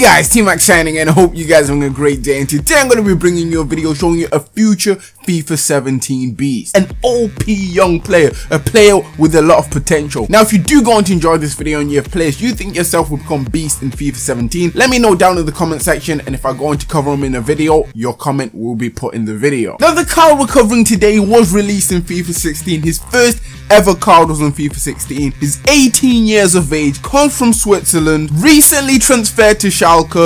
Hey guys, TMak signing and I hope you guys are having a great day and today I'm going to be bringing you a video showing you a future FIFA 17 beast. An OP young player, a player with a lot of potential. Now if you do go on to enjoy this video and you have players you think yourself will become beast in FIFA 17, let me know down in the comment section and if I go on to cover them in a video, your comment will be put in the video. Now the card we're covering today was released in FIFA 16, his first ever card was on FIFA 16. He's 18 years of age, comes from Switzerland, recently transferred to.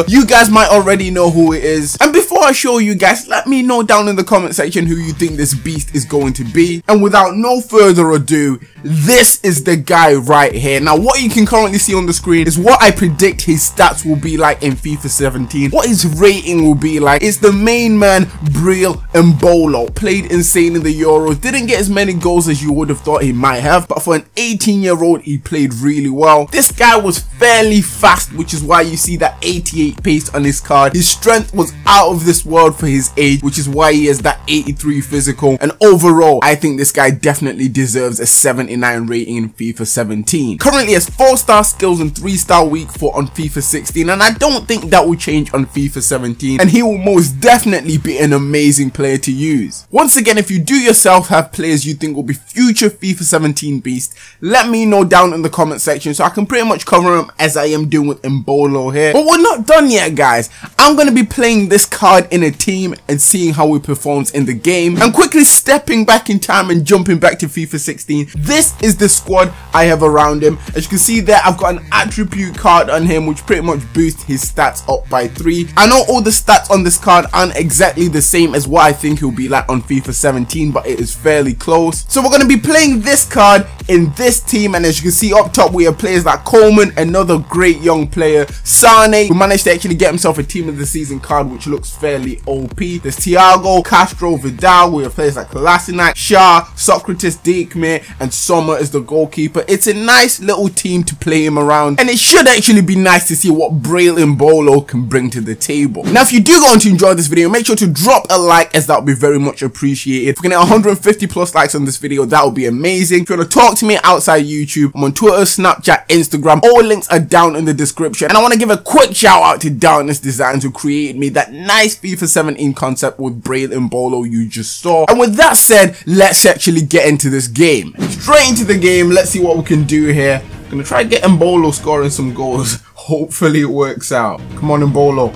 You guys might already know who it is. And before I show you guys, let me know down in the comment section who you think this beast is going to be. And without no further ado, this is the guy right here. Now what you can currently see on the screen is what I predict his stats will be like in FIFA 17. What his rating will be like. It's the main man, Breel Embolo. Played insane in the Euros. Didn't get as many goals as you would have thought he might have. But for an 18 year old, he played really well. This guy was fairly fast, which is why you see that 88 pace on his card. His strength was out of this world for his age, which is why he has that 83 physical. And overall, I think this guy definitely deserves a 79 rating in FIFA 17. Currently has 4 star skills and 3 star weak foot on FIFA 16 and I don't think that will change on FIFA 17 and he will most definitely be an amazing player to use. Once again, if you do yourself have players you think will be future FIFA 17 beast, let me know down in the comment section so I can pretty much cover them as I am doing with Embolo here. But we're not done yet guys. I'm going to be playing this card in a team and seeing how he performs in the game and quickly stepping back in time and jumping back to FIFA 16. This is the squad I have around him. As you can see there, I've got an attribute card on him which pretty much boosts his stats up by 3. I know all the stats on this card aren't exactly the same as what I think he'll be like on FIFA 17 but it is fairly close. So we're going to be playing this card in this team and as you can see up top we have players like Coman, another great young player, Sane who managed to actually get himself a team of the season card which looks fairly OP. There's Thiago, Castro, Vidal, we have players like Kolasinac, Shah, Sokratis, Diekmeier and Sommer as the goalkeeper. It's a nice little team to play him around and it should actually be nice to see what Breel Embolo can bring to the table. Now if you do go on to enjoy this video make sure to drop a like as that would be very much appreciated. If we can get 150 plus likes on this video that would be amazing. If you want to talk to me outside YouTube I'm on Twitter, Snapchat, Instagram all links are down in the description and I want to give a quick shout out to Darkness Designs who created me that nice FIFA 17 concept with Breel Bolo you just saw. And with that said let's actually get into this game. Straight into the game let's see what we can do here. I'm gonna try getting Bolo scoring some goals. Hopefully it works out. Come on Embolo.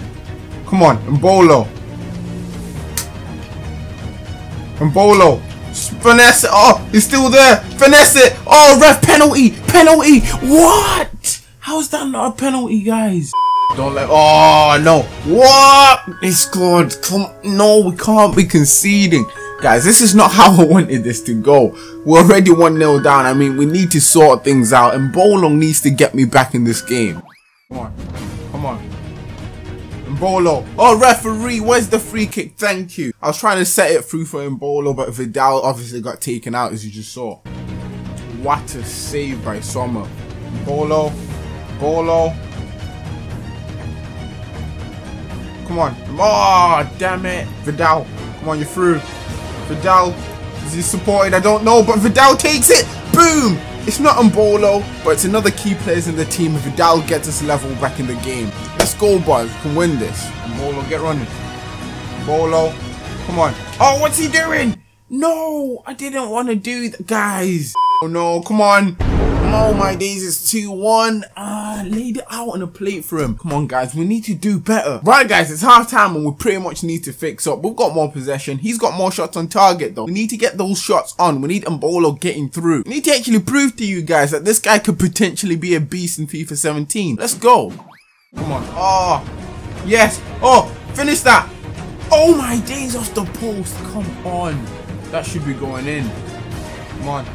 Come on Embolo. Embolo. Finesse it. Oh, he's still there. Finesse it. Oh, ref penalty. Penalty. What? How's that not a penalty, guys? Don't let. Oh no! What? They scored. Come. No, we can't be conceding, guys. This is not how I wanted this to go. We're already one 0 down. I mean, we need to sort things out, Embolo needs to get me back in this game. Come on, come on. Embolo. Oh, referee, where's the free kick? Thank you. I was trying to set it through for Embolo, but Vidal obviously got taken out, as you just saw. What a save by Sommer. Embolo. Bolo. Come on. Oh, damn it. Vidal. Come on, you're through. Vidal. Is he supported? I don't know, but Vidal takes it. Boom. It's not Embolo, but it's another key players in the team. If Vidal gets us level back in the game. Let's go, boys. We can win this. Embolo, get running. Embolo. Come on. Oh, what's he doing? No, I didn't want to do that. Guys. Oh, no. Come on. Oh my days, it's 2-1. Ah, laid it out on a plate for him. Come on, guys, we need to do better. Right, guys, it's half time and we pretty much need to fix up. We've got more possession. He's got more shots on target, though. We need to get those shots on. We need Embolo getting through. We need to actually prove to you guys that this guy could potentially be a beast in FIFA 17. Let's go. Come on. Oh, yes. Oh, finish that. Oh my days off the post. Come on. That should be going in. Come on.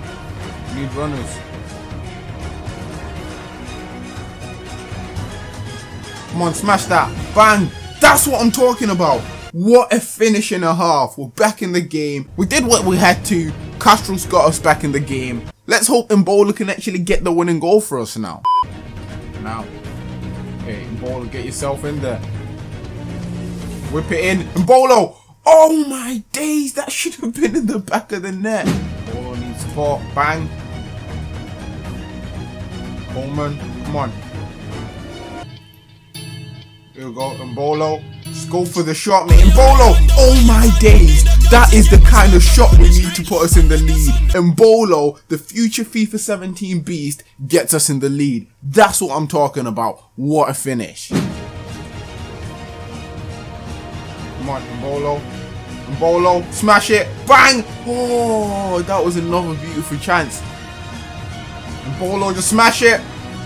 We need runners. Come on, smash that. Bang. That's what I'm talking about. What a finish and a half. We're back in the game. We did what we had to. Castro's got us back in the game. Let's hope Embolo can actually get the winning goal for us now. Now. Okay, Embolo, get yourself in there. Whip it in. Embolo! Oh my days, that should have been in the back of the net. Embolo needs support. Bang. Coman, come on. Here we go, Embolo. Just go for the shot, mate. Embolo! Oh my days! That is the kind of shot we need to put us in the lead. Embolo, the future FIFA 17 beast, gets us in the lead. That's what I'm talking about. What a finish. Come on, Embolo. Embolo, smash it. Bang! Oh, that was another beautiful chance. Embolo, just smash it.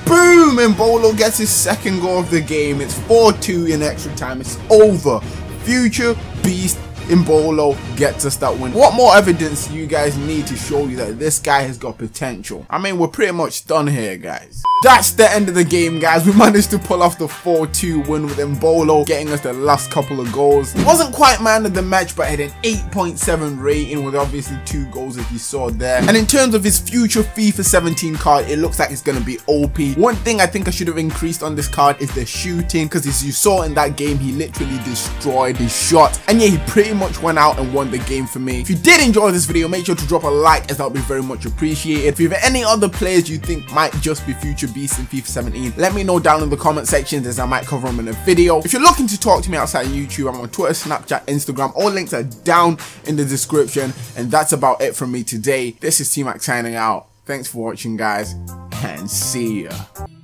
Boom! Embolo gets his second goal of the game. It's 4-2 in extra time. It's over. Future Beast Embolo gets us that win. What more evidence you guys need to show you that this guy has got potential? I mean, we're pretty much done here, guys. That's the end of the game, guys. We managed to pull off the 4-2 win with Embolo getting us the last couple of goals. Wasn't quite man of the match, but had an 8.7 rating with obviously two goals as you saw there. And in terms of his future FIFA 17 card, it looks like it's going to be OP. One thing I think I should have increased on this card is the shooting, because as you saw in that game, he literally destroyed his shot. And yeah, he pretty much went out and won the game for me. If you did enjoy this video, make sure to drop a like as that would be very much appreciated. If you have any other players you think might just be future beasts in FIFA 17, let me know down in the comment section as I might cover them in a video. If you're looking to talk to me outside YouTube, I'm on Twitter, Snapchat, Instagram. All links are down in the description. And that's about it from me today. This is TMak signing out. Thanks for watching, guys, and see ya.